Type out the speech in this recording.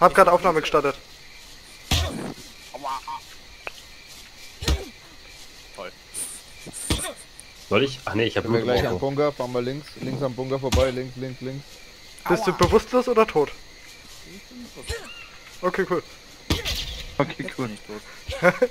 Hab gerade Aufnahme gestartet. Aua. Toll. Soll ich? Ach ne, ich hab Wenn wir Blut gleich am Bunker, fahren wir links, links am Bunker vorbei, links, links, links. Bist du bewusstlos oder tot? Okay, cool. Okay, cool. Nicht tot.